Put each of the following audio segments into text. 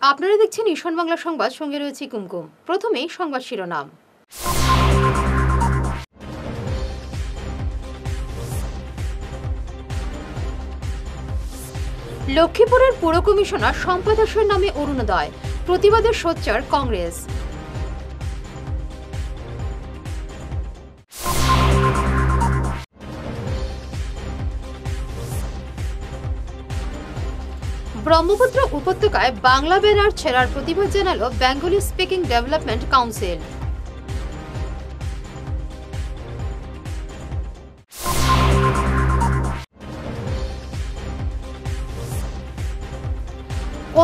আপনারা দেখছেন ঈশান বাংলা সংবাদ, সঙ্গে রয়েছে কুমকুম। প্রথমেই সংবাদ শিরোনাম। লক্ষ্মীপুরের পুর কমিশনার সম্পাদসের নামে অরুণোদয়। প্রতিবাদের সোচ্চার কংগ্রেস। ব্রহ্মপুত্র উপত্যকায় বাংলা ব্যানার ছেড়ার প্রতিবাদ জানালো বেঙ্গলি স্পিকিং ডেভেলপমেন্ট কাউন্সিল।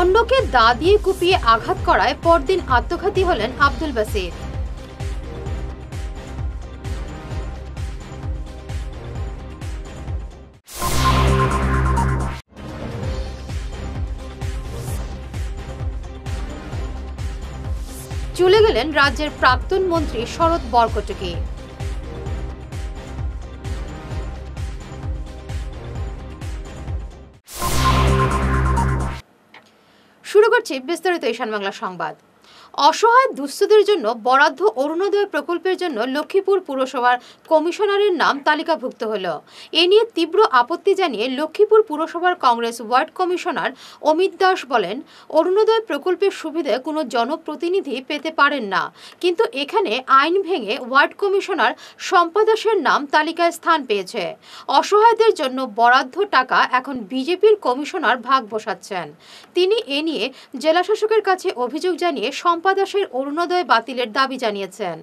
অন্যকে দা দিয়ে কুপিয়ে আঘাত করায় পরদিন আত্মঘাতী হলেন আব্দুল বাসির। গেলেন রাজ্যের প্রাক্তন মন্ত্রী শরৎ বরকটকে। শুরু করছি বিস্তারিত ঈশান বাংলা সংবাদ। অসহায় দুস্থদের জন্য বরাদ্দ অরুণোদয় প্রকল্পের জন্য লক্ষ্মীপুর পুরসভার কমিশনারের নাম তালিকাভুক্ত হল। এ নিয়ে তীব্র আপত্তি জানিয়ে লক্ষ্মীপুর পুরসভার কংগ্রেস ওয়ার্ড কমিশনার অমিত দাস বলেন, অরুণোদয় প্রকল্পের সুবিধে কোনো জনপ্রতিনিধি পেতে পারেন না, কিন্তু এখানে আইন ভেঙে ওয়ার্ড কমিশনার সম্পাদাসের নাম তালিকায় স্থান পেয়েছে। অসহায়দের জন্য বরাদ্দ টাকা এখন বিজেপির কমিশনার ভাগ বসাচ্ছেন। তিনি এ নিয়ে জেলাশাসকের কাছে অভিযোগ জানিয়ে শম্পা দাসের অরুণোদয় বাতিলের দাবি জানিয়েছেন।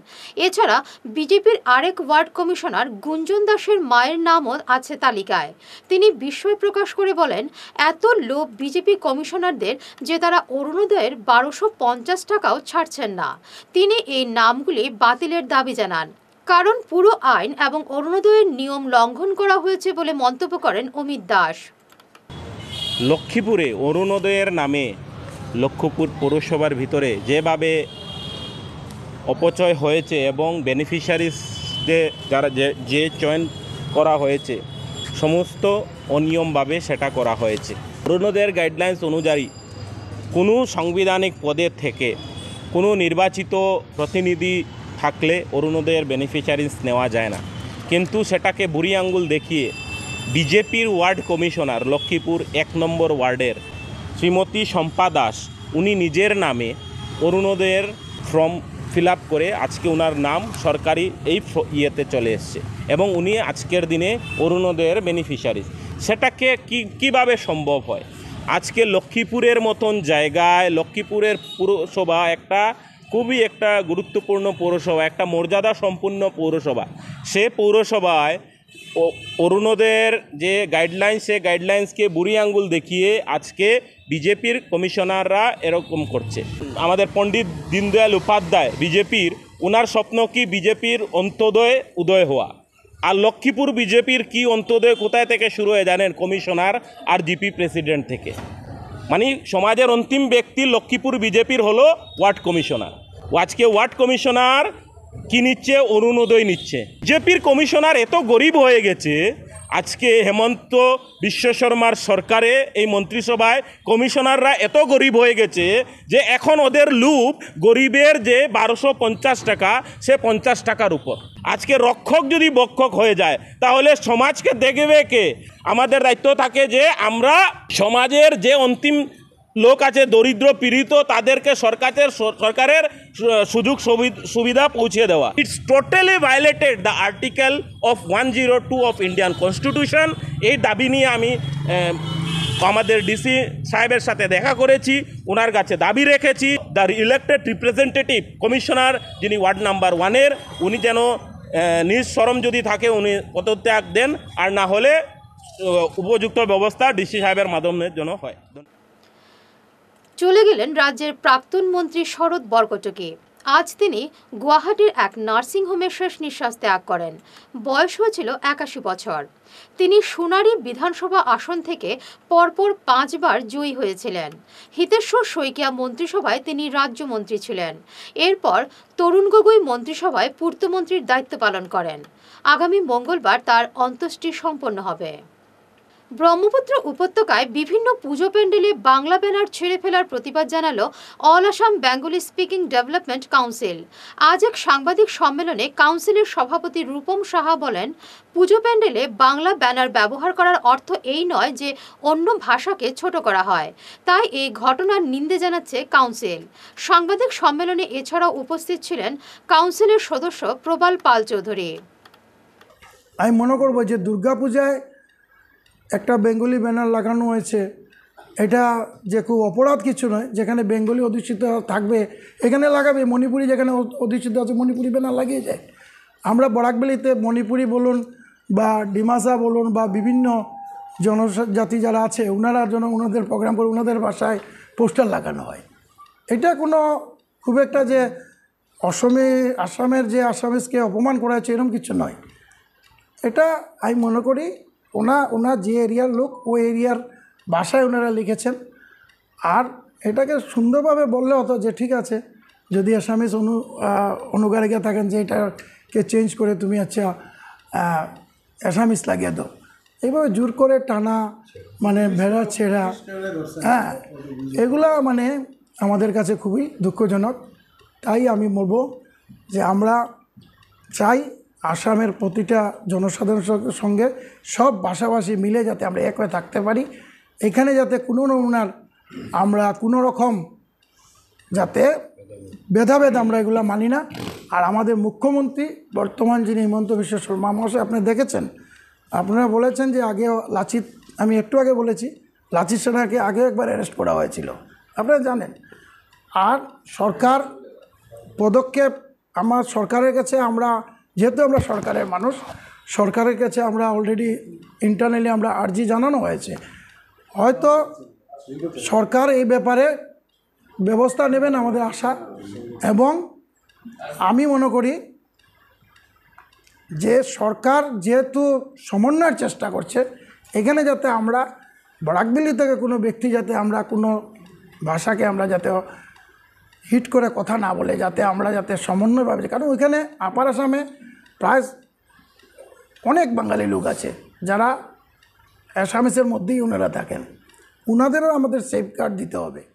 এছাড়া বিজেপির আরেক ওয়ার্ড কমিশনার গুঞ্জন দাসের মায়ের নামও আছে তালিকায়। তিনি বিস্ময় প্রকাশ করে বলেন, এত লোভ বিজেপি কমিশনারদের যে তারা অরুণোদয়ের বারোশো পঞ্চাশ টাকাও ছাড়ছেন না। তিনি এই নামগুলি বাতিলের দাবি জানান। কারণ পুরো আইন এবং অরুণোদয়ের নিয়ম লঙ্ঘন করা হয়েছে বলে মন্তব্য করেন অমিত দাস। লক্ষ্মীপুরে অরুণোদয়ের নামে লক্ষ্মীপুর পৌরসভার ভিতরে যেভাবে অপচয় হয়েছে এবং বেনিফিশিয়ারিসদের যারা যে যে চয়ন করা হয়েছে, সমস্ত অনিয়মভাবে সেটা করা হয়েছে। অরুণোদয়ের গাইডলাইন্স অনুযায়ী কোনো সাংবিধানিক পদের থেকে কোনো নির্বাচিত প্রতিনিধি থাকলে অরুণোদয়ের বেনিফিশিয়ারিস নেওয়া যায় না। কিন্তু সেটাকে বুড়ি আঙ্গুল দেখিয়ে বিজেপির ওয়ার্ড কমিশনার লক্ষ্মীপুর এক নম্বর ওয়ার্ডের শ্রীমতী শম্পা দাস, উনি নিজের নামে অরুণোদয়ের ফর্ম ফিল করে আজকে ওনার নাম সরকারি এই ইয়েতে চলে এসছে এবং উনি আজকের দিনে অরুণোদয়ের বেনিফিশিয়ারিজ সেটাকে কি, কীভাবে সম্ভব হয়? আজকে লক্ষ্মীপুরের মতন জায়গায়, লক্ষ্মীপুরের পুরসভা একটা খুবই একটা গুরুত্বপূর্ণ পৌরসভা, একটা মর্যাদা সম্পূর্ণ পৌরসভা। সে পৌরসভায় অরুণোদয়ের যে গাইডলাইন্স সে গাইডলাইন্সকে বুড়ি আঙ্গুল দেখিয়ে আজকে বিজেপির কমিশনাররা এরকম করছে। আমাদের পণ্ডিত দীনদয়াল উপাধ্যায়, বিজেপির ওনার স্বপ্ন কি বিজেপির অন্তোদয় উদয় হওয়া? আর লক্ষ্মীপুর বিজেপির কি অন্তোদয় কোথায় থেকে শুরু হয়ে জানেন কমিশনার আর জিপি প্রেসিডেন্ট থেকে? মানে সমাজের অন্তিম ব্যক্তি লক্ষ্মীপুর বিজেপির হলো ওয়ার্ড কমিশনার। আজকে ওয়ার্ড কমিশনার কি নিচ্ছে? অরুণোদয় নিচ্ছে। জেপির কমিশনার এত গরিব হয়ে গেছে। আজকে হেমন্ত বিশ্ব শর্মার সরকারে, এই মন্ত্রিসভায় কমিশনাররা এত গরিব হয়ে গেছে যে এখন ওদের লুপ গরিবের যে বারোশো পঞ্চাশ টাকা, সে পঞ্চাশ টাকার উপর। আজকে রক্ষক যদি বক্ষক হয়ে যায়, তাহলে সমাজকে দেখবে কে? আমাদের দায়িত্ব থাকে যে আমরা সমাজের যে অন্তিম লোক আছে, দরিদ্র পীড়িত, তাদেরকে সরকারের সরকারের সুযোগ সুবি- সুবিধা পৌঁছে দেওয়া। It's totally violated the article of one zero two of Indian constitution এই দাবি নিয়ে আমি আমাদের ডিসি সাহেবের সাথে দেখা করেছি ওনার কাছে দাবি রেখেছি। দ্য ইলেক্টেড রিপ্রেজেন্টেটিভ কমিশনার যিনি ওয়ার্ড নাম্বার ওয়ানের, উনি যেন নিজ সরম যদি থাকে, উনি পদত্যাগ দেন, আর না হলে উপযুক্ত ব্যবস্থা ডিসি সাহেবের মাধ্যমের জন্য হয়। চলে গেলেন রাজ্যের প্রাক্তন মন্ত্রী শরৎ বরকটকে। আজ তিনি গুয়াহাটির এক নার্সিংহোমে শেষ নিঃশ্বাস ত্যাগ করেন। বয়স হয়েছিল একাশি বছর। তিনি সোনারী বিধানসভা আসন থেকে পরপর পাঁচবার জয়ী হয়েছিলেন। হিতেশ্বর শইকিয়া মন্ত্রিসভায় তিনি রাজ্যমন্ত্রী ছিলেন। এরপর তরুণ গগৈ মন্ত্রিসভায় পূর্তমন্ত্রীর দায়িত্ব পালন করেন। আগামী মঙ্গলবার তার অন্ত্যেষ্টি সম্পন্ন হবে। ব্রহ্মপুত্র উপত্যকায় বিভিন্ন পুজো প্যান্ডেলে বাংলা ব্যানার ছেড়ে ফেলার প্রতিবাদ জানালো all Assam Bengali speaking development council. আজ এক সাংবাদিক সম্মেলনে কাউন্সিলের সভাপতি রূপম সাহা বলেন, পুজো প্যান্ডেলে বাংলা ব্যানার ব্যবহার করার অর্থ এই নয় যে অন্য ভাষাকে ছোট করা হয়। তাই এই ঘটনার নিন্দে জানাচ্ছে কাউন্সিল। সাংবাদিক সম্মেলনে এছাড়াও উপস্থিত ছিলেন কাউন্সিলের সদস্য প্রবাল পাল চৌধুরী। আমি মনে করব যে দুর্গাপূজায় একটা বেঙ্গলি ব্যানার লাগানো হয়েছে। এটা যে খুব অপরাধ কিছু নয়, যেখানে বেঙ্গলি অধিষ্ঠিত থাকবে, এখানে লাগাবে, মণিপুরি যেখানে অধিষ্ঠিত আছে, মণিপুরি ব্যানার লাগিয়ে যায়। আমরা বরাকবেলিতে মণিপুরি বলুন বা ডিমাসা বলুন বা বিভিন্ন জনজাতি যারা আছে ওনারা যেন ওনাদের প্রোগ্রাম করে ওনাদের ভাষায় পোস্টার লাগানো হয়। এটা কোনো খুব একটা যে অসমে, আসামের যে আসামিসকে অপমান করা হয়েছে এরকম কিছু নয়। এটা আমি মনে করি ওনা ওনার যে এরিয়ার লোক ওই এরিয়ার ভাষায় ওনারা লিখেছেন। আর এটাকে সুন্দরভাবে বললে হতো যে, ঠিক আছে, যদি আসামিস অনু অনুগারিকা থাকেন যে, এটাকে চেঞ্জ করে তুমি আচ্ছা অ্যাসামিস লাগিয়ে দাও। এইভাবে জোর করে টানা মানে ভেড়া ছেঁড়া হ্যাঁ এগুলা মানে আমাদের কাছে খুবই দুঃখজনক। তাই আমি বলব যে, আমরা চাই আসামের প্রতিটা জনসাধারণের সঙ্গে- সব ভাষাভাষী মিলে যাতে আমরা এক হয়ে থাকতে পারি। এখানে যাতে কোনো নমুনার আমরা কোনো রকম যাতে ভেদাভেদ আমরা এগুলো মানি না। আর আমাদের মুখ্যমন্ত্রী, বর্তমান যিনি হিমন্ত বিশ্ব শর্মা মহাশয়, আপনি দেখেছেন? আপনারা বলেছেন যে আগে লাচিত, আমি একটু আগে বলেছি, লাচিত সেনাকে আগেও একবার অ্যারেস্ট করা হয়েছিল। আপনারা জানেন। আর সরকার পদক্ষেপ, আমার সরকারের কাছে আমরা যেহেতু আমরা সরকারের মানুষ, সরকারের কাছে আমরা অলরেডি ইন্টারনালি আমরা আর্জি জানানো হয়েছে। হয়তো সরকার এই ব্যাপারে ব্যবস্থা নেবেন আমাদের আশা এবং আমি মনে করি যে সরকার যেহেতু সমন্বয়ের চেষ্টা করছে, এখানে যাতে আমরা বরাকবিলি থেকে কোনো ব্যক্তি যাতে আমরা কোনো ভাষাকে আমরা যাতে হিট করে কথা না বলে যাতে আমরা যাতে সমন্বয়ভাবে কারণ ওইখানে আপার আসামে প্রায় অনেক বাঙালি লোক আছে যারা অ্যাসামিসের মধ্যেই ওনারা থাকেন। ওনাদেরও আমাদের সেফ গার্ড দিতে হবে।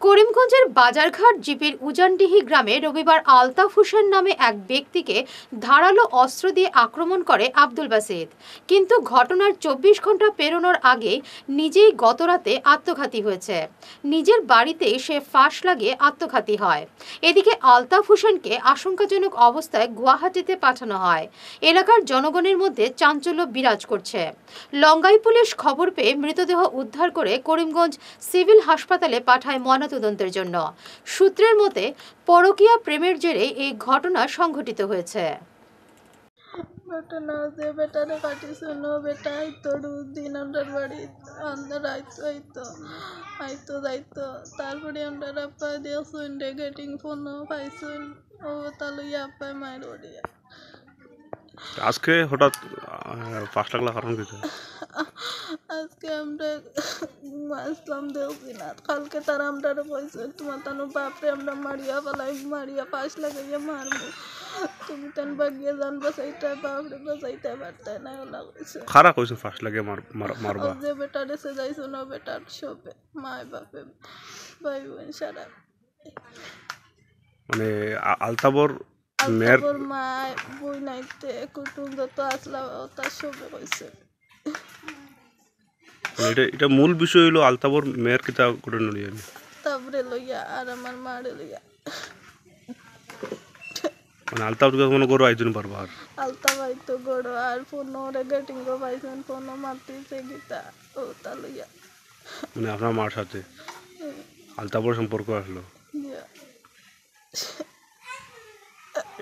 করিমগঞ্জের বাজারঘাট জিপির উজানডিহি গ্রামে রবিবার আলতাফ হোসেন নামে এক ব্যক্তিকে ধারালো অস্ত্র দিয়ে আক্রমণ করে আব্দুল বাসিদ। কিন্তু ঘটনার চব্বিশ ঘণ্টা পেরোনোর আগে নিজেই গতরাতে আত্মঘাতী হয়েছে। নিজের বাড়িতেই সে ফাঁস লাগিয়ে আত্মঘাতী হয়। এদিকে আলতাফ হোসেনকে আশঙ্কাজনক অবস্থায় গুয়াহাটিতে পাঠানো হয়। এলাকার জনগণের মধ্যে চাঞ্চল্য বিরাজ করছে। লঙ্গাই পুলিশ খবর পেয়ে মৃতদেহ উদ্ধার করে করিমগঞ্জ সিভিল হাসপাতালে পাঠায় ময়নাতদন্তের জন্য। সূত্রের মতে পরকীয়া প্রেমের জেরে এই ঘটনা সংঘটিত হয়েছে। বাড়ি আন্দার আইতো আইতো আইতো যাইতো। তারপরে আমরা আপা দিয়ে শুনলে গেটিং ফোনও পাইছুন ও তালুই আপায় মায়ের ওড়িয়া আজকে হঠাৎ পাঁচ লাখ কারণ কিছু আজকে আমরা আসলাম দেখছি না কালকে তারা আমরা কইছে তোমার তানো বাপরে আমরা মারিয়া ফেলাই মারিয়া পাশ লাগাইয়া মারবো। তুমি তেন বাগিয়ে জান বাসাইতে বাপরে বাসাইতে পারতে না ওলা কইছে খারাপ হয়েছে পাঁচ লাগে মার মার- মারবা। যে বেটা রেসে যাইছো না বেটার সবে। মায় বাপে ভাই বোন সারা। মানে আলতাবর মেয়ের মায় বই নাইতে কুটুম যত আসলা তার সবে কইছে এটা এটা মূল বিষয় হলো আলতাবর মেয়ের কিতা করে নড়ি আমি তারপরে লইয়া আর আমার মারে লইয়া মানে আলতাবর মনে করো আইজন পারবা আর আলতা পাইতো গড় আর ফোন ওরে গেটিং গো পাইছেন ফোন মারতেছে গীতা। ও তা লইয়া। মানে আপনার মার সাথে। আলতাবর সম্পর্ক আসলো।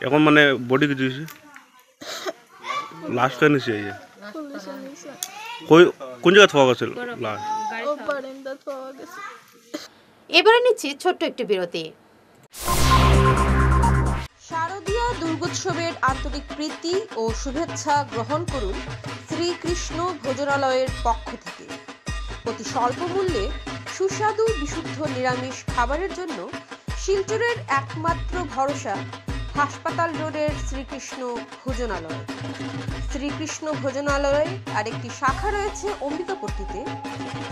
এখন মানে বডি কিছু লাস্ট কেন নিছে এই যে? পুলিশে কোন জায়গায় এবারে নিচ্ছি ছোট্ট একটি বিরতি। শারদীয় দুর্গোৎসবের আন্তরিক প্রীতি ও শুভেচ্ছা গ্রহণ করুন শ্রীকৃষ্ণ ভোজনালয়ের পক্ষ থেকে। অতি স্বল্প মূল্যে সুস্বাদু বিশুদ্ধ নিরামিষ খাবারের জন্য শিলচরের একমাত্র ভরসা হাসপাতাল রোডের শ্রীকৃষ্ণ ভোজনালয়। শ্রীকৃষ্ণ ভোজনালয়ে আরেকটি শাখা রয়েছে অমৃতপট্টিতে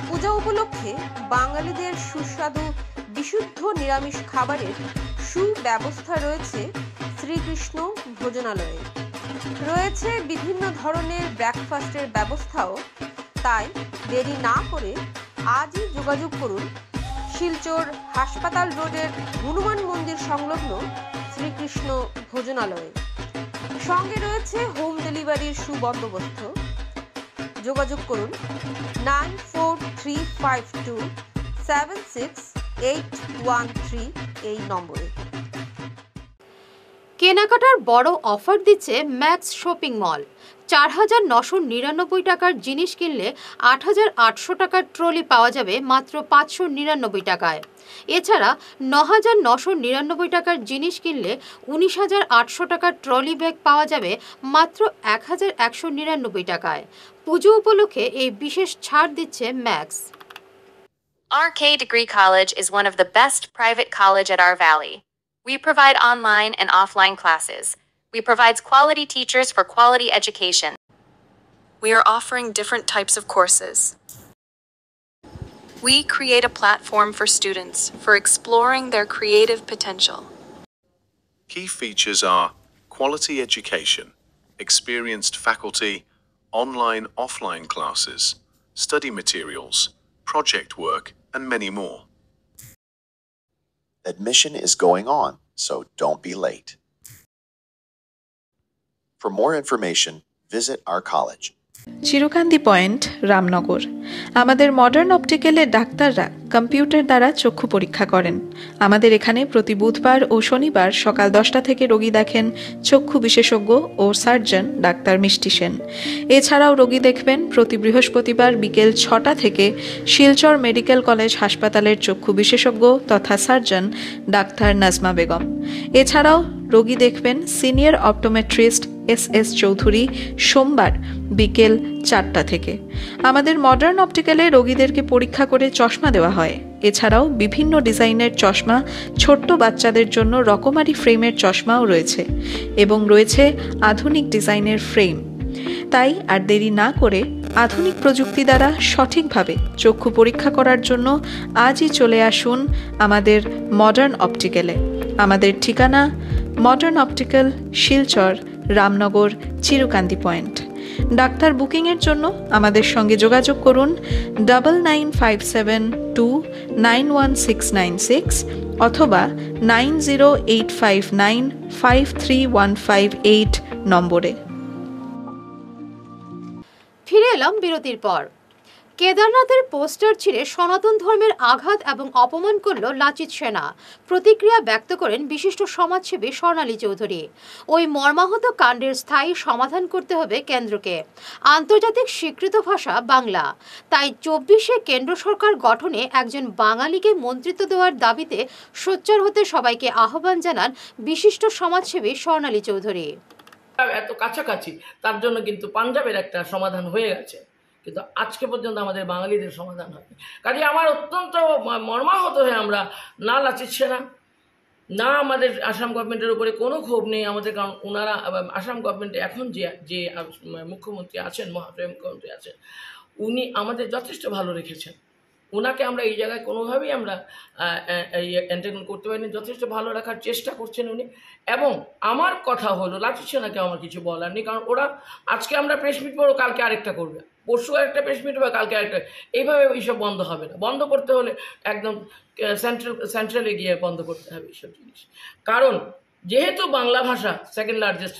পূজা উপলক্ষে বাঙালিদের সুস্বাদু, বিশুদ্ধ নিরামিষ খাবারের সুব্যবস্থা রয়েছে শ্রীকৃষ্ণ ভোজনালয়ে। রয়েছে বিভিন্ন ধরনের ব্রেকফাস্টের ব্যবস্থাও, তাই দেরি না করে আজই যোগাযোগ করুন শিলচর হাসপাতাল রোডের হনুমান মন্দির সংলগ্ন শ্রীকৃষ্ণ ভোজনালয়ে। সঙ্গে রয়েছে হোম ডেলিভারির সুবন্দোবস্ত। যোগাযোগ করুন nine four three five two seven six eight one three এই নম্বরে। কেনাকাটার বড় অফার দিচ্ছে ম্যাক্স শপিং মল। চার হাজার নশো নিরানব্বই টাকার জিনিস কিনলে আট হাজার আটশো টাকার ট্রলি পাওয়া যাবে মাত্র পাঁচশো নিরানব্বই টাকায় এছাড়া ন হাজার নশো নিরানব্বই টাকার জিনিস কিনলে উনিশ হাজার আটশো টাকার ট্রলি ব্যাগ পাওয়া যাবে মাত্র এক হাজার একশো নিরানব্বই টাকায় পুজো উপলক্ষে এই বিশেষ ছাড় দিচ্ছে Max RK Degree College is one of the best private college at our valley. We provide online and offline classes. We provide quality teachers for quality education. We are offering different types of courses. We create a platform for students for exploring their creative potential. Key features are quality education, experienced faculty, online offline classes, study materials, project work, and many more. Admission is going on, so don't be late. For more information, visit our college. Chirakandi point Ramnagar আমাদের modern অপটিক্যালের ডাক্তাররা computer দ্বারা চক্ষু পরীক্ষা করেন। আমাদের এখানে প্রতি বুধবার ও শনিবার সকাল দশটা থেকে রোগী দেখেন চক্ষু বিশেষজ্ঞ ও সার্জন ডাক্তার মিষ্টি সেন। এছাড়াও রোগী দেখবেন প্রতি বৃহস্পতিবার বিকেল ছটা থেকে শিলচর মেডিকেল কলেজ হাসপাতালের চক্ষু বিশেষজ্ঞ তথা সার্জন ডাক্তার নাজমা বেগম। এছাড়াও রোগী দেখবেন senior optometrist S S Choudhury সোমবার বিকেল চারটা থেকে। আমাদের মডার্ন অপটিক্যালে রোগীদেরকে পরীক্ষা করে চশমা দেওয়া হয়। এছাড়াও বিভিন্ন ডিজাইনের চশমা, ছোট্ট বাচ্চাদের জন্য রকমারি ফ্রেমের চশমাও রয়েছে এবং রয়েছে আধুনিক ডিজাইনের ফ্রেম। তাই আর দেরি না করে আধুনিক প্রযুক্তি দ্বারা সঠিকভাবে চক্ষু পরীক্ষা করার জন্য আজই চলে আসুন আমাদের মডার্ন অপটিক্যালে আমাদের ঠিকানা modern optical Silchar Ramnagar, Chirakandi point. Doctor বুকিংয়ের জন্য আমাদের সঙ্গে যোগাযোগ করুন double nine five seven two nine one six nine six অথবা nine zero eight five nine five three one five eight নম্বরে। ফিরে এলাম বিরতির পর। কেদারনাথের পোস্টার ছিঁড়ে সনাতন ধর্মের আঘাত এবং অপমান করল লাচিত সেনা। প্রতিক্রিয়া ব্যক্ত করেন বিশিষ্ট সমাজসেবী স্বর্ণালী চৌধুরী। ওই মর্মাহত কাণ্ডের স্থায়ী সমাধান করতে হবে কেন্দ্রকে। আন্তর্জাতিক স্বীকৃত ভাষা বাংলা। তাই চব্বিশে কেন্দ্র সরকার গঠনে একজন বাঙালিকে মন্ত্রিত্ব দেওয়ার দাবিতে সোচ্চার হতে সবাইকে আহ্বান জানান বিশিষ্ট সমাজসেবী স্বর্ণালী চৌধুরী। এত কাছাকাছি, তার জন্য কিন্তু পাঞ্জাবের একটা সমাধান হয়ে গেছে। কিন্তু আজকে পর্যন্ত আমাদের বাঙালিদের সমাধান হয়নি। কাজে আমার অত্যন্ত মর্মাহত হয়ে আমরা না লাচিচ্ছে না না আমাদের আসাম গভর্নমেন্টের উপরে কোনো ক্ষোভ নেই আমাদের, কারণ ওনারা আসাম গভর্নমেন্টে এখন যে যে মুখ্যমন্ত্রী আছেন মহাপ্রয় মুখ্যমন্ত্রী আছেন, উনি আমাদের যথেষ্ট ভালো রেখেছেন। ওনাকে আমরা এই জায়গায় কোনোভাবেই আমরা এন্টারটেন করতে পারিনি, যথেষ্ট ভালো রাখার চেষ্টা করছেন উনি। এবং আমার কথা হলো, লাচিত সেনাকে আমার কিছু বলার নেই, কারণ ওরা আজকে আমরা প্রেস মিট করব, কালকে আরেকটা করবে। পরশু আরেকটা প্রেস মিট হবে কালকে আরেকটা এইভাবে এইসব বন্ধ হবে না। বন্ধ করতে হলে একদম সেন্ট্রাল সেন্ট্রালে গিয়ে বন্ধ করতে হবে এইসব জিনিস। কারণ যেহেতু বাংলা ভাষা সেকেন্ড লার্জেস্ট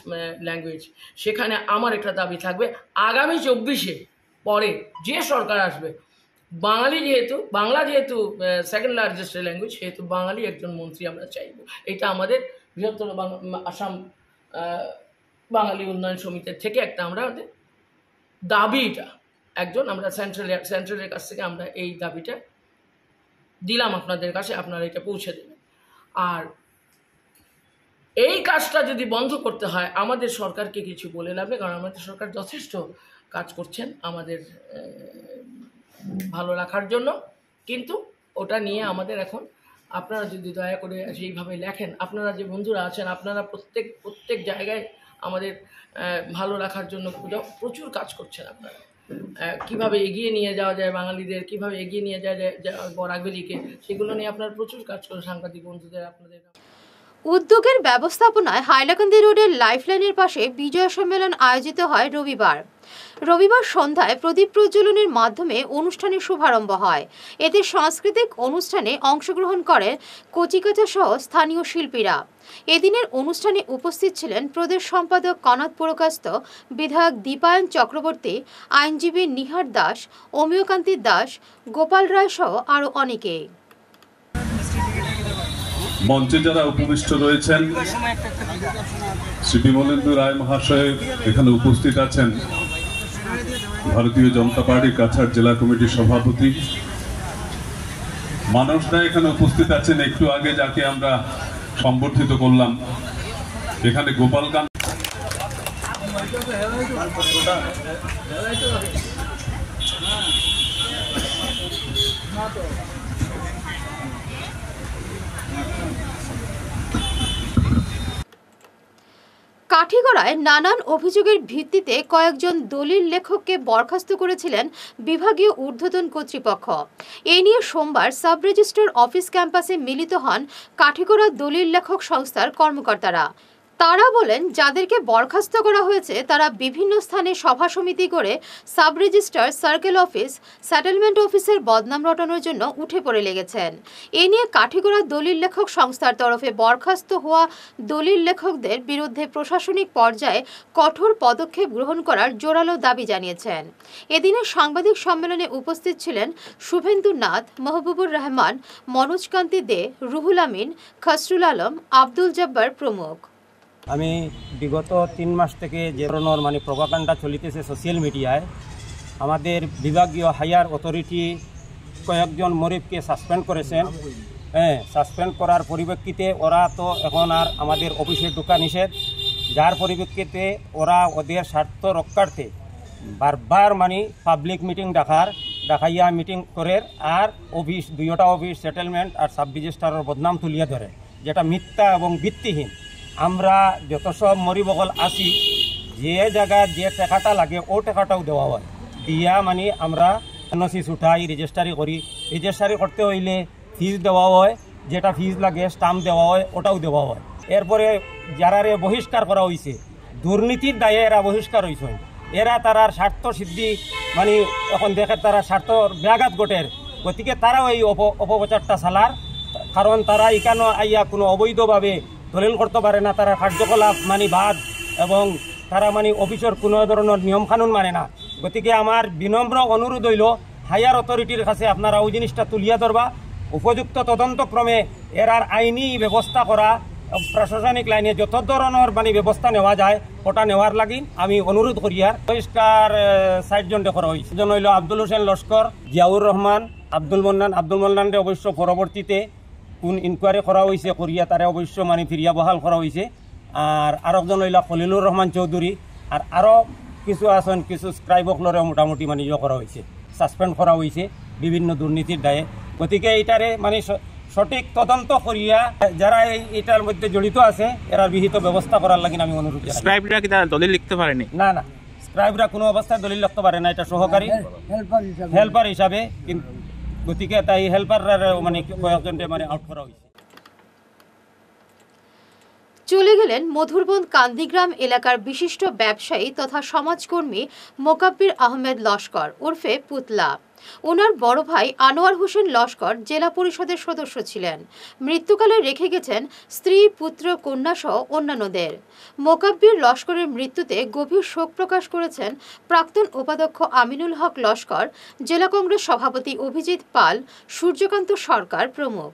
ল্যাঙ্গুয়েজ সেখানে আমার একটা দাবি থাকবে, আগামী চব্বিশে পরে যে সরকার আসবে, বাঙালি যেহেতু, বাংলা যেহেতু সেকেন্ড লার্জেস্ট ল্যাঙ্গুয়েজ সেহেতু বাঙালি একজন মন্ত্রী আমরা চাইব। এটা আমাদের বৃহত্তর আসাম বাঙালি উন্নয়ন সমিতির থেকে একটা আমরা আমাদের দাবি এটা একজন আমরা সেন্ট্রাল সেন্ট্রালের কাছ থেকে আমরা এই দাবিটা দিলাম আপনাদের কাছে আপনারা এটা পৌঁছে দেবেন। আর এই কাজটা যদি বন্ধ করতে হয় আমাদের সরকারকে কিছু বলে নেই, কারণ আমাদের সরকার যথেষ্ট কাজ করছেন আমাদের ভালো রাখার জন্য। কিন্তু ওটা নিয়ে আমাদের এখন আপনারা যদি দয়া করে সেইভাবে লেখেন আপনারা যে বন্ধুরা আছেন আপনারা প্রত্যেক প্রত্যেক জায়গায় আমাদের ভালো রাখার জন্য প্রচুর কাজ করছেন আপনারা। কীভাবে কীভাবে এগিয়ে নিয়ে যাওয়া যায় বাঙালিদের, কীভাবে এগিয়ে নিয়ে যাওয়া যায় বরাগবেলিকে সেগুলো নিয়ে আপনার প্রচুর কাজ করে সাংবাদিক বন্ধুদের, আপনাদের। উদ্যোগের ব্যবস্থাপনায় হাইলাকান্দি রোডের লাইফলাইনের পাশে বিজয় সম্মেলন আয়োজিত হয় রবিবার। রবিবার সন্ধ্যায় প্রদীপ প্রজ্বলনের মাধ্যমে অনুষ্ঠানের শুভারম্ভ হয়। এতে সাংস্কৃতিক অনুষ্ঠানে অংশগ্রহণ করেন কচিকাচা সহ স্থানীয় শিল্পীরা। এদিনের অনুষ্ঠানে উপস্থিত ছিলেন প্রদেশ সম্পাদক কনাথ পুরকাস্ত, বিধায়ক দীপায়ন চক্রবর্তী, আইনজীবী নিহার দাস, অমিয়কান্তি দাস, গোপাল রায় সহ আরও অনেকেই মঞ্চে যারা উপবিষ্ট রয়েছেন, শ্রী বিমলেন্দু রায় মহাশয় এখানে উপস্থিত আছেন। ভারতীয় জনতা পার্টি কাছাড় জেলা কমিটির সভাপতি। মানুষরা এখানে উপস্থিত আছেন, একটু আগে যাকে আমরা সম্বর্ধিত করলাম। এখানে গোপালকান্ত কাঠিগড়ায় নানান অভিযোগের ভিত্তিতে কয়েকজন দলিল লেখককে বরখাস্ত করেছিলেন বিভাগীয় ঊর্ধ্বতন কর্তৃপক্ষ। এ নিয়ে সোমবার সাব রেজিস্ট্রার অফিস ক্যাম্পাসে মিলিত হন কাঠিগড়া দলিল লেখক সংস্থার কর্মকর্তারা। তারা বলেন, যাদেরকে বরখাস্ত করা হয়েছে, তারা বিভিন্ন স্থানে সভা সমিতি করে sub registrar circle office, settlement অফিসের বদনাম রটানোর জন্য উঠে পড়ে লেগেছেন। এ নিয়ে কাঠিগড়া দলিল লেখক সংস্থার তরফে বরখাস্ত হওয়া দলিল লেখকদের বিরুদ্ধে প্রশাসনিক পর্যায়ে কঠোর পদক্ষেপ গ্রহণ করার জোরালো দাবি জানিয়েছেন। এদিনের সাংবাদিক সম্মেলনে উপস্থিত ছিলেন শুভেন্দু নাথ, মাহবুবুর রহমান, মনোজকান্তি দে, রুহুল আমিন, খসরুল আলম, আব্দুল জব্বার প্রমুখ। আমি বিগত তিন মাস থেকে যে ধরনের মানে প্রভাকাণ্ডা চলিতেছে সোশ্যাল মিডিয়ায় আমাদের বিভাগীয় হায়ার অথরিটি কয়েকজন মরিবকে সাসপেন্ড করেছেন। হ্যাঁ সাসপেন্ড করার পরিপ্রেক্ষিতে ওরা তো এখন আর আমাদের অফিসে ঢোকা নিষেধ। যার পরিপ্রেক্ষিতে ওরা ওদের স্বার্থ রক্ষার্থে বারবার মানে পাবলিক মিটিং ডাকার, ডাকাইয়া মিটিং করে আর অফিস, দুইটা অফিস সেটেলমেন্ট আর সাব রেজিস্ট্রারের বদনাম তুলিয়া ধরে, যেটা মিথ্যা এবং ভিত্তিহীন। আমরা যত সব মরিবগল আসি যে জায়গা যে টাকাটা লাগে, ও টাকাটাও দেওয়া হয়। দিয়া মানে আমরা এনওসিস উঠাই রেজিস্টারি করি। রেজিস্টারি করতে হইলে ফিজ দেওয়া হয়, যেটা ফিজ লাগে, স্টাম্প দেওয়া হয়, ওটাও দেওয়া হয়। এরপরে যারারে বহিষ্কার করা হয়েছে দুর্নীতির দায়ে এরা বহিষ্কার হয়েছে এরা তারার স্বার্থ সিদ্ধি মানে এখন দেখে তারা স্বার্থ ব্যাঘাত ঘটের। গতিকে তারাও এই অপ, অপপ্রচারটা চালার। কারণ তারা এখানে আইয়া কোনো অবৈধভাবে দলিল করতে পারে না, তারা কার্যকলাপ মানে বাদ এবং তারা মানে অফিসের কোনো ধরনের নিয়মকানুন মানে না। গতিকে আমার বিনম্র অনুরোধ হইল, হায়ার অথরিটির কাছে আপনারা ওই জিনিসটা তুলিয়া ধরবা। উপযুক্ত তদন্তক্রমে এরার আইনি ব্যবস্থা করা, প্রশাসনিক লাইনে যত ধরনের মানে ব্যবস্থা নেওয়া যায়, ওটা নেওয়ার লাগি আমি অনুরোধ করি আর পরিষ্কার ষাটজন করা হয়েছে একজন হইল আব্দুল হোসেন লস্কর, জিয়াউর রহমান, আব্দুল মন্নান। আব্দুল মন্নানরে অবশ্য পরবর্তীতে কোন ইনকোয়ারি করা হয়েছে করিয়া তারে অবশ্য মানে ফিরিয়া বহাল করা হয়েছে আর আরেকজন হইল খলিলুর রহমান চৌধুরী আর আরও কিছু আছেন কিছু স্ক্রাইবকলরে মোটামুটি মানে ইয়ে করা হয়েছে সাসপেন্ড করা হয়েছে বিভিন্ন দুর্নীতির দায়ে। গতিকে এইটারে মানে সঠিক তদন্ত করিয়া যারা এই এটার মধ্যে জড়িত আছে এরা বিহিত ব্যবস্থা করার লাগি আমি অনুরোধ। স্ক্রাইবরা কি তারা দলিল লিখতে পারেনি না? না স্ক্রাইবরা কোনো অবস্থায় দলিল লিখতে পারে না এটা সহকারী হেল্পার হিসাবে কিন্তু গতিকে তাই হেল্পাৰ মানে কয়কজন মানে আউট কৰা হৈছে চলে গেলেন মধুরবন কান্দিগ্রাম এলাকার বিশিষ্ট ব্যবসায়ী তথা সমাজকর্মী মোকাব্বির আহমেদ লস্কর ওরফে পুতলা। ওনার বড় ভাই আনোয়ার হোসেন লস্কর জেলা পরিষদের সদস্য ছিলেন। মৃত্যুকালে রেখে গেছেন স্ত্রী, পুত্র, কন্যা সহ অন্যান্যদের। মোকাব্বির লস্করের মৃত্যুতে গভীর শোক প্রকাশ করেছেন প্রাক্তন উপাধ্যক্ষ আমিনুল হক লস্কর, জেলা কংগ্রেস সভাপতি অভিজিৎ পাল, সূর্যকান্ত সরকার প্রমুখ।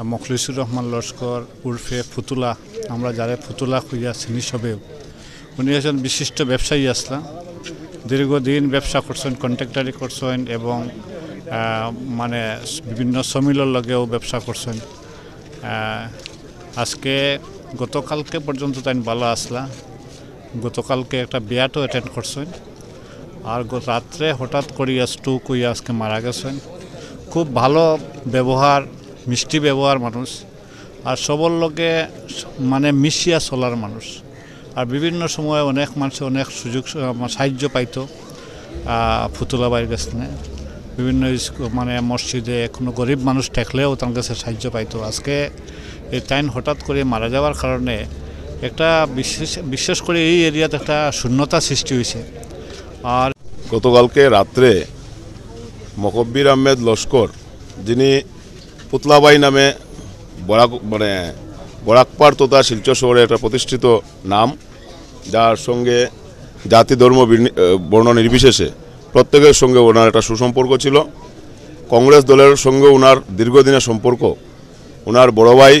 মখলিসুর রহমান লস্কর উর্ফে ফুতুলা, আমরা যারা ফুতুলা খুঁজা চিনি সবেও উনি একজন বিশিষ্ট ব্যবসায়ী আসলা। দীর্ঘদিন ব্যবসা করছেন কন্ট্রাক্টারি করছেন এবং মানে বিভিন্ন সমিলর লগেও ব্যবসা করছেন। আজকে গতকালকে পর্যন্ত তাই ভালো আসলা। গতকালকে একটা বিয়াটো অ্যাটেন্ড করছেন। আর রাত্রে হঠাৎ করিয়া স্ট্রোক হইয়া আজকে মারা গেছেন। খুব ভালো ব্যবহার মিষ্টি ব্যবহার মানুষ, আর সবর লোকে মানে মিশিয়া চলার মানুষ। আর বিভিন্ন সময় অনেক মানুষ অনেক সুযোগ সাহায্য পাইতো ফুতুলা বাইর কাছে বিভিন্ন মানে মসজিদে কোনো গরিব মানুষ থাকলেও তার কাছে সাহায্য পাইতো। আজকে এই টাইম হঠাৎ করে মারা যাওয়ার কারণে একটা বিশেষ বিশেষ করে এই এরিয়াতে একটা শূন্যতা সৃষ্টি হয়েছে। আর গতকালকে রাত্রে মকব্বির আহমেদ লস্কর, যিনি পুতলাবাই নামে বরাক মানে বরাকপাড় তথা শিলচর শহরে একটা প্রতিষ্ঠিত নাম, যার সঙ্গে জাতি, ধর্ম বর্ণ নির্বিশেষে প্রত্যেকের সঙ্গে ওনার একটা সুসম্পর্ক ছিল। কংগ্রেস দলের সঙ্গে ওনার দীর্ঘদিনের সম্পর্ক। ওনার বড় ভাই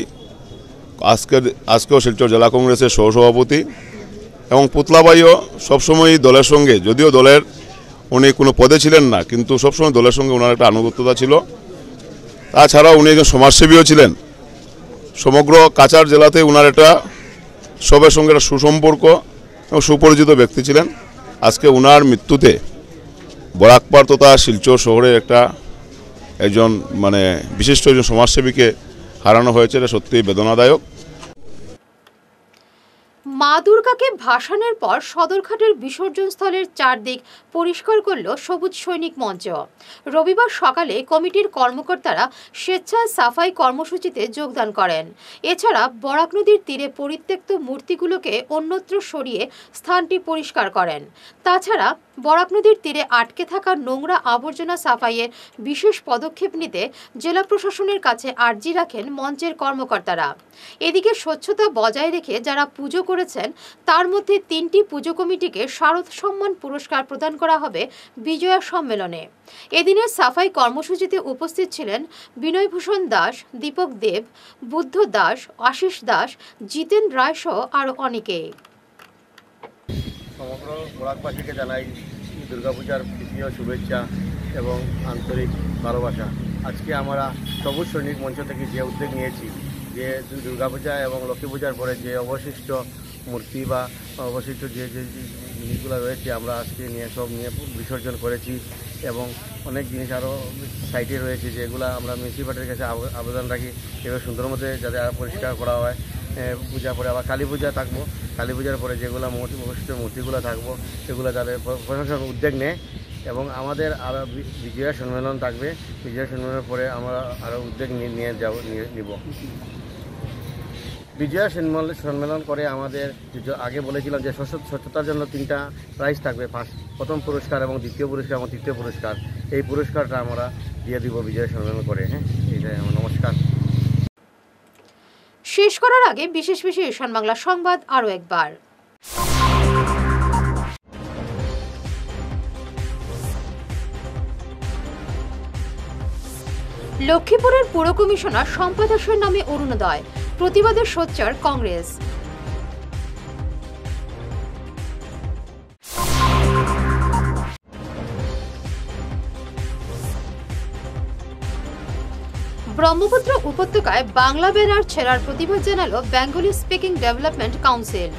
আজকে আজকেও শিলচর জেলা কংগ্রেসের সহসভাপতি এবং পুতলাবাইও সবসময়ই দলের সঙ্গে, যদিও দলের উনি কোনো পদে ছিলেন না, কিন্তু সবসময় দলের সঙ্গে ওনার একটা আনুগত্যতা ছিল। তাছাড়াও উনি একজন সমাজসেবীও ছিলেন। সমগ্র কাচার জেলাতে উনার একটা সবের সঙ্গে একটা সুসম্পর্ক এবং সুপরিচিত ব্যক্তি ছিলেন। আজকে উনার মৃত্যুতে বরাকপার তথা শিলচর শহরে একটা একজন মানে বিশিষ্ট একজন সমাজসেবীকে হারানো হয়েছে, এটা সত্যিই বেদনাদায়ক। মা দুর্গাকে ভাসানের পর সদরঘাটের বিসর্জন স্থলের চারদিক পরিষ্কার করল সবুজ সৈনিক মঞ্চ। রবিবার সকালে কমিটির কর্মকর্তারা স্বেচ্ছায় সাফাই কর্মসূচিতে যোগদান করেন। এছাড়া বরাক নদীর তীরে পরিত্যক্ত মূর্তিগুলোকে অন্যত্র সরিয়ে স্থানটি পরিষ্কার করেন। তাছাড়া বরাক নদীর তীরে আটকে থাকা নোংরা আবর্জনা সাফাইয়ের বিশেষ পদক্ষেপ নিতে জেলা প্রশাসনের কাছে আর্জি রাখেন মঞ্চের কর্মকর্তারা। এদিকে স্বচ্ছতা বজায় রেখে যারা পুজো করেছেন, তার মধ্যে তিনটি পুজো কমিটিকে শারদ সম্মান পুরস্কার প্রদান করা হবে বিজয়া সম্মেলনে। এদিনের সাফাই কর্মসূচিতে উপস্থিত ছিলেন বিনয়ভূষণ দাস, দীপক দেব, বুদ্ধ দাস, আশিস দাস, জিতেন রায় সহ আরও জানাই দুর্গাপূজার তৃতীয় শুভেচ্ছা এবং আন্তরিক ভালোবাসা। আজকে আমরা সবুজ সৈনিক মঞ্চ থেকে যে উদ্যোগ নিয়েছি, যে দুর্গাপূজা এবং লক্ষ্মী পূজার পরে যে অবশিষ্ট মূর্তি বা অবশিষ্ট যে যে জিনিসগুলো রয়েছে, আমরা আজকে নিয়ে সব নিয়ে বিসর্জন করেছি এবং অনেক জিনিস আরও সাইটে রয়েছে যেগুলো আমরা মিউনিসিপালিটির কাছে আবেদন রাখি। এভাবে সুন্দর মতো যাতে আরও পরিষ্কার করা হয়। পূজা পরে আবার কালী পূজা থাকব। কালী পূজার পরে যেগুলো মূর্তি, অবশিষ্ট মূর্তিগুলো থাকব, সেগুলো যাতে প্রশাসন উদ্যোগ নেয় এবং আমাদের আরও বিজয়া সম্মেলন থাকবে। বিজয়া সম্মেলনের পরে আমরা আরও উদ্যোগ নিয়ে যাব নিব। বিজয়া সম্মেলন করে আমাদের আগে বলেছিলাম যে স্বচ্ছতার জন্য তিনটা প্রাইজ থাকবে। ফার্স্ট প্রথম পুরস্কার এবং দ্বিতীয় পুরস্কার এবং তৃতীয় পুরস্কার। এই পুরস্কারটা আমরা দিয়ে দিব বিজয় সম্মেলন করে হ্যাঁ? আমার নমস্কার। শেষ করার আগে বিশেষ বিশেষ ঈশান বাংলা সংবাদ আরও একবার। লক্ষ্মীপুরের পুর কমিশনার সম্পদ নামে অরুণোদয়। প্রতিবাদের সোচ্চার কংগ্রেস। ব্রহ্মপুত্র উপত্যকায় বাংলা ব্যানার ছেড়ার প্রতিবাদ জানালো বেঙ্গলি স্পিকিং ডেভেলপমেন্ট কাউন্সিল।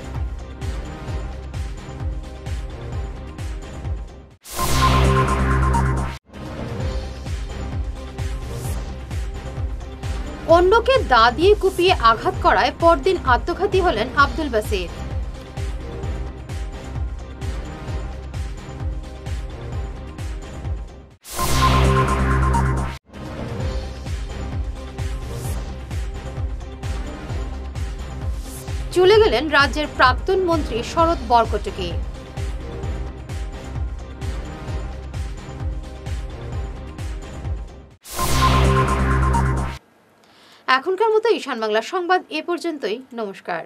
অন্যকে দা দিয়ে কুপিয়ে আঘাত করায় পরদিন আত্মঘাতী হলেন আব্দুল বাসির। চলে গেলেন রাজ্যের প্রাক্তন মন্ত্রী শরৎ বরকটকে। এখনকার মতো ঈশান বাংলা সংবাদ এ পর্যন্তই। নমস্কার।